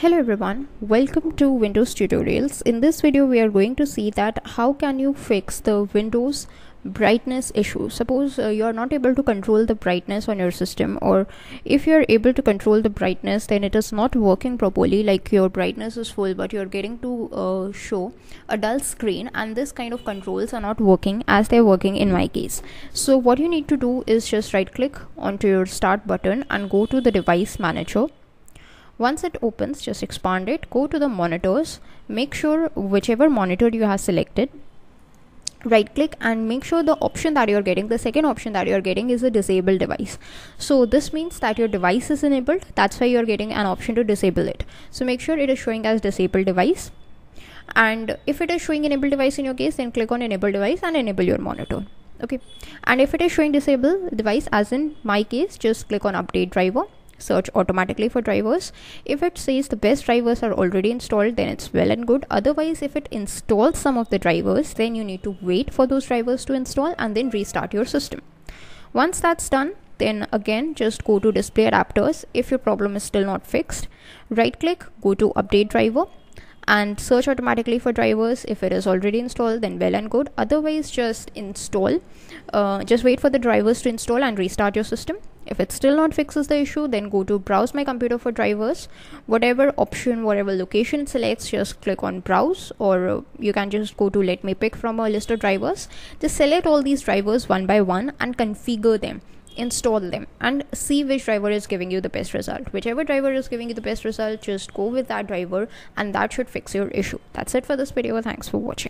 Hello everyone, welcome to Windows tutorials. In this video we are going to see that how can you fix the Windows brightness issue. Suppose uh, you are not able to control the brightness on your system or if you are able to control the brightness then it is not working properly like your brightness is full but you are getting to uh, show a dull screen and this kind of controls are not working as they are working in my case. So what you need to do is just right click onto your start button and go to the device manager once it opens just expand it. Go to the monitors. Make sure whichever monitor you have selected right click and make sure the option that you're getting the second option that you're getting is a disabled device. So this means that your device is enabled. That's why you're getting an option to disable it. So make sure it is showing as disabled device. And if it is showing enabled device in your case then click on enable device and enable your monitor. Okay? And if it is showing disable device as in my case just click on update driver search automatically for drivers. If it says the best drivers are already installed then it's well and good. Otherwise if it installs some of the drivers then you need to wait for those drivers to install and then restart your system. Once that's done then again just go to display adapters. If your problem is still not fixed right click go to update driver and search automatically for drivers. If it is already installed then well and good. Otherwise just install. Uh, just wait for the drivers to install and restart your system. If it still not fixes the issue then go to browse my computer for drivers. Whatever option whatever location selects just click on browse. Or uh, you can just go to let me pick from a list of drivers. Just select all these drivers one by one and configure them install them. And see which driver is giving you the best result. Whichever driver is giving you the best result just go with that driver and that should fix your issue. That's it for this video. Thanks for watching